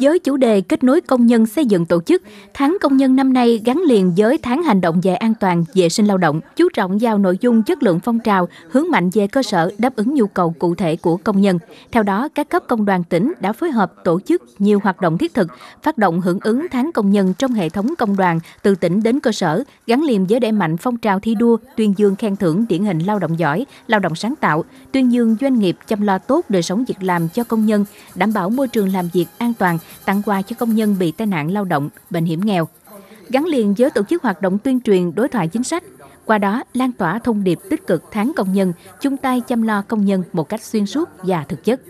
Với chủ đề kết nối công nhân xây dựng tổ chức, tháng công nhân năm nay gắn liền với tháng hành động về an toàn vệ sinh lao động, chú trọng vào nội dung chất lượng phong trào, hướng mạnh về cơ sở đáp ứng nhu cầu cụ thể của công nhân. Theo đó, các cấp công đoàn tỉnh đã phối hợp tổ chức nhiều hoạt động thiết thực, phát động hưởng ứng tháng công nhân trong hệ thống công đoàn từ tỉnh đến cơ sở, gắn liền với đẩy mạnh phong trào thi đua, tuyên dương khen thưởng điển hình lao động giỏi, lao động sáng tạo, tuyên dương doanh nghiệp chăm lo tốt đời sống việc làm cho công nhân, đảm bảo môi trường làm việc an toàn, tặng quà cho công nhân bị tai nạn lao động, bệnh hiểm nghèo. Gắn liền với tổ chức hoạt động tuyên truyền đối thoại chính sách, qua đó lan tỏa thông điệp tích cực tháng công nhân, chung tay chăm lo công nhân một cách xuyên suốt và thực chất.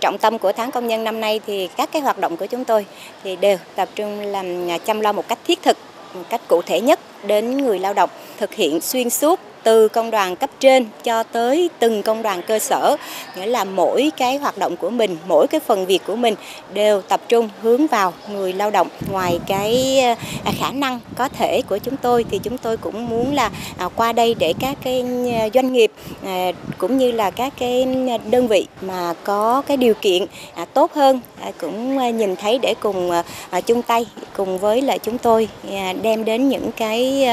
Trọng tâm của tháng công nhân năm nay thì các cái hoạt động của chúng tôi thì đều tập trung làm à, chăm lo một cách thiết thực, một cách cụ thể nhất đến người lao động, thực hiện xuyên suốt từ công đoàn cấp trên cho tới từng công đoàn cơ sở. Nghĩa là mỗi cái hoạt động của mình, mỗi cái phần việc của mình đều tập trung hướng vào người lao động. Ngoài cái à, khả năng có thể của chúng tôi thì chúng tôi cũng muốn là à, qua đây để các cái à, doanh nghiệp cũng như là các cái đơn vị mà có cái điều kiện tốt hơn cũng nhìn thấy để cùng chung tay cùng với lại chúng tôi đem đến những cái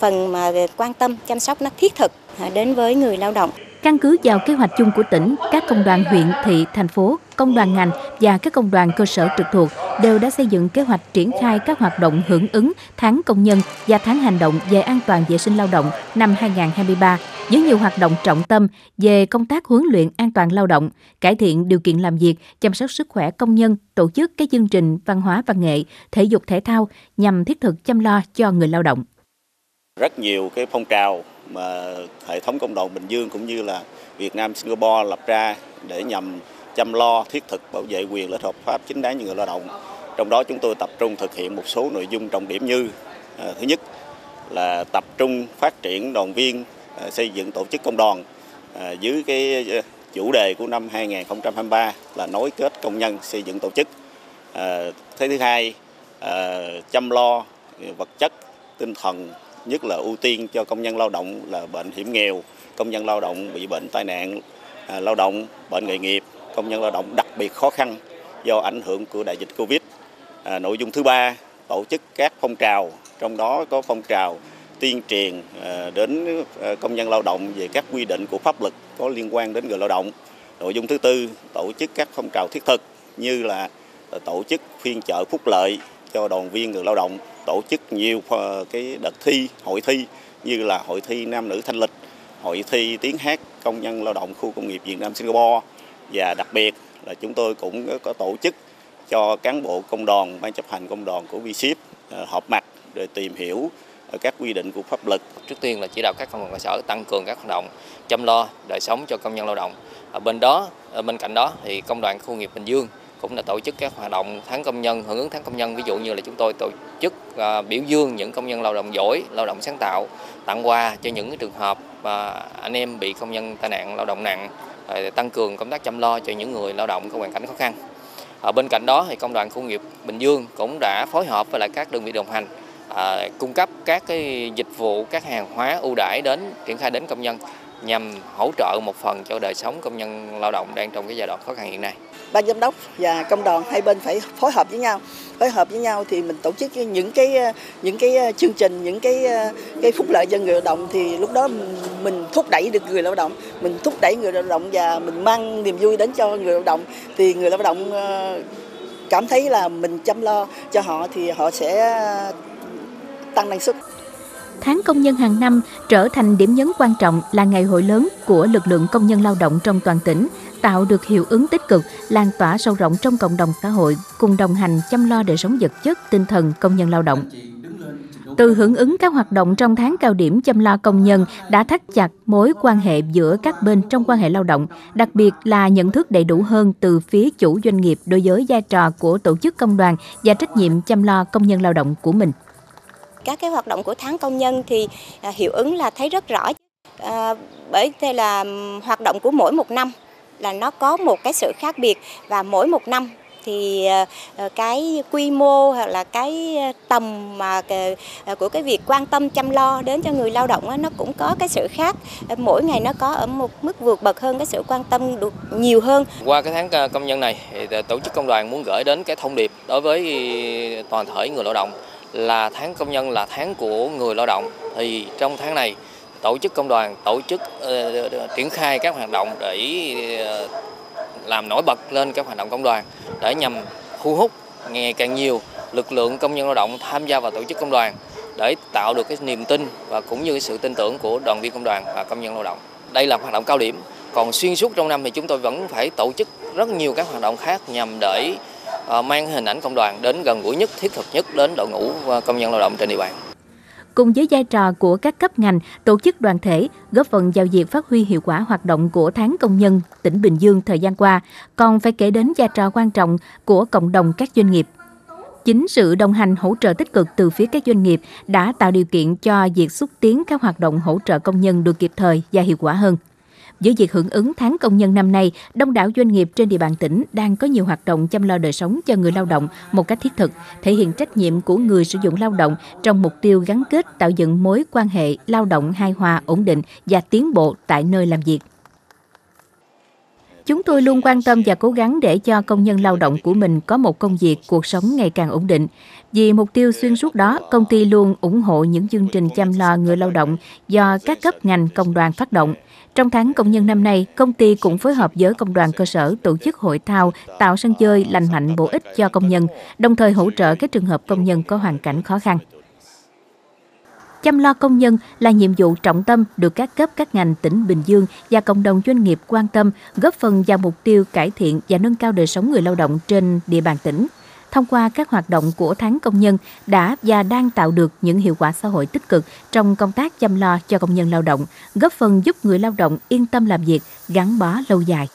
phần mà quan tâm chăm sóc nó thiết thực à, đến với người lao động. Căn cứ vào kế hoạch chung của tỉnh, các công đoàn huyện, thị, thành phố, công đoàn ngành và các công đoàn cơ sở trực thuộc đều đã xây dựng kế hoạch triển khai các hoạt động hưởng ứng tháng công nhân và tháng hành động về an toàn vệ sinh lao động năm 2023 với nhiều hoạt động trọng tâm về công tác huấn luyện an toàn lao động, cải thiện điều kiện làm việc, chăm sóc sức khỏe công nhân, tổ chức các chương trình văn hóa văn nghệ, thể dục thể thao nhằm thiết thực chăm lo cho người lao động. Rất nhiều cái phong trào mà hệ thống công đoàn Bình Dương cũng như là Việt Nam Singapore lập ra để nhằm chăm lo thiết thực bảo vệ quyền lợi hợp pháp chính đáng cho người lao động. Trong đó chúng tôi tập trung thực hiện một số nội dung trọng điểm như à, thứ nhất là tập trung phát triển đoàn viên à, xây dựng tổ chức công đoàn à, dưới cái à, chủ đề của năm 2023 là nối kết công nhân xây dựng tổ chức. À, thế thứ hai à, chăm lo vật chất tinh thần nhất là ưu tiên cho công nhân lao động là bệnh hiểm nghèo, công nhân lao động bị bệnh tai nạn à, lao động, bệnh nghề nghiệp, công nhân lao động đặc biệt khó khăn do ảnh hưởng của đại dịch Covid. À, nội dung thứ ba, tổ chức các phong trào, trong đó có phong trào tuyên truyền à, đến à, công nhân lao động về các quy định của pháp luật có liên quan đến người lao động. Nội dung thứ tư, tổ chức các phong trào thiết thực như là tổ chức phiên chợ phúc lợi cho đoàn viên người lao động tổ chức nhiều ờ, cái đợt thi hội thi như là hội thi nam nữ thanh lịch hội thi tiếng hát công nhân lao động khu công nghiệp Việt Nam Singapore và đặc biệt là chúng tôi cũng có tổ chức cho cán bộ công đoàn ban chấp hành công đoàn của VSIP ờ, họp mặt để tìm hiểu ờ, các quy định của pháp luật. Trước tiên là chỉ đạo các công đoàn cơ sở tăng cường các hoạt động chăm lo đời sống cho công nhân lao động. Ở bên đó, ở bên cạnh đó thì công đoàn khu nghiệp Bình Dương cũng là tổ chức các hoạt động tháng công nhân hưởng ứng tháng công nhân. Ví dụ như là chúng tôi tổ chức uh, biểu dương những công nhân lao động giỏi lao động sáng tạo tặng quà cho những trường hợp mà anh em bị công nhân tai nạn lao động nặng à, tăng cường công tác chăm lo cho những người lao động có hoàn cảnh khó khăn. Ở bên cạnh đó thì công đoàn khu nghiệp Bình Dương cũng đã phối hợp với lại các đơn vị đồng hành à, cung cấp các cái dịch vụ các hàng hóa ưu đãi đến triển khai đến công nhân nhằm hỗ trợ một phần cho đời sống công nhân lao động đang trong cái giai đoạn khó khăn hiện nay. Ban giám đốc và công đoàn hai bên phải phối hợp với nhau. Phối hợp với nhau thì mình tổ chức những cái những cái ờ, chương trình, những cái ờ, cái phúc lợi cho người lao động thì lúc đó mình thúc đẩy được người lao động, mình thúc đẩy người lao động và mình mang niềm vui đến cho người lao động thì người lao động ờ, cảm thấy là mình chăm lo cho họ thì họ sẽ tăng năng suất tháng công nhân hàng năm trở thành điểm nhấn quan trọng là ngày hội lớn của lực lượng công nhân lao động trong toàn tỉnh, tạo được hiệu ứng tích cực, lan tỏa sâu rộng trong cộng đồng xã hội, cùng đồng hành chăm lo đời sống vật chất, tinh thần công nhân lao động. Từ hưởng ứng các hoạt động trong tháng cao điểm chăm lo công nhân đã thắt chặt mối quan hệ giữa các bên trong quan hệ lao động, đặc biệt là nhận thức đầy đủ hơn từ phía chủ doanh nghiệp đối với vai trò của tổ chức công đoàn và trách nhiệm chăm lo công nhân lao động của mình các cái hoạt động của tháng công nhân thì à, hiệu ứng là thấy rất rõ. À, bởi thế là hoạt động của mỗi một năm là nó có một cái sự khác biệt và mỗi một năm thì à, à, cái quy mô hoặc là cái tầm mà của cái việc quan tâm chăm lo đến cho người lao động nó cũng có cái sự khác. Mỗi ngày nó có ở một mức vượt bậc hơn cái sự quan tâm được nhiều hơn. Qua cái tháng công nhân này thì tổ chức công đoàn muốn gửi đến cái thông điệp đối với toàn thể người lao động là tháng công nhân là tháng của người lao động thì trong tháng này tổ chức công đoàn tổ chức uh, triển khai các hoạt động để uh, làm nổi bật lên các hoạt động công đoàn để nhằm thu hút ngày càng nhiều lực lượng công nhân lao động tham gia vào tổ chức công đoàn để tạo được cái niềm tin và cũng như cái sự tin tưởng của đoàn viên công đoàn và công nhân lao động. Đây là hoạt động cao điểm, còn xuyên suốt trong năm thì chúng tôi vẫn phải tổ chức rất nhiều các hoạt động khác nhằm để Ờ, mang hình ảnh công đoàn đến gần gũi nhất, thiết thực nhất đến đội ngũ ờ, công nhân lao động trên địa bàn cùng với vai trò của các cấp ngành, tổ chức đoàn thể, góp phần vào việc phát huy hiệu quả hoạt động của tháng công nhân tỉnh Bình Dương thời gian qua, còn phải kể đến vai trò quan trọng của cộng đồng các doanh nghiệp. Chính sự đồng hành hỗ trợ tích cực từ phía các doanh nghiệp đã tạo điều kiện cho việc xúc tiến các hoạt động hỗ trợ công nhân được kịp thời và hiệu quả hơn. Với việc hưởng ứng tháng công nhân năm nay, đông đảo doanh nghiệp trên địa bàn tỉnh đang có nhiều hoạt động chăm lo đời sống cho người lao động một cách thiết thực, thể hiện trách nhiệm của người sử dụng lao động trong mục tiêu gắn kết tạo dựng mối quan hệ lao động hài hòa, ổn định và tiến bộ tại nơi làm việc. Chúng tôi luôn quan tâm và cố gắng để cho công nhân lao động của mình có một công việc, cuộc sống ngày càng ổn định. Vì mục tiêu xuyên suốt đó, công ty luôn ủng hộ những chương trình chăm lo người lao động do các cấp ngành công đoàn phát động. Trong tháng công nhân năm nay, công ty cũng phối hợp với công đoàn cơ sở tổ chức hội thao tạo sân chơi lành mạnh bổ ích cho công nhân, đồng thời hỗ trợ các trường hợp công nhân có hoàn cảnh khó khăn. Chăm lo công nhân là nhiệm vụ trọng tâm được các cấp các ngành tỉnh Bình Dương và cộng đồng doanh nghiệp quan tâm, góp phần vào mục tiêu cải thiện và nâng cao đời sống người lao động trên địa bàn tỉnh thông qua các hoạt động của tháng công nhân đã và đang tạo được những hiệu quả xã hội tích cực trong công tác chăm lo cho công nhân lao động, góp phần giúp người lao động yên tâm làm việc, gắn bó lâu dài.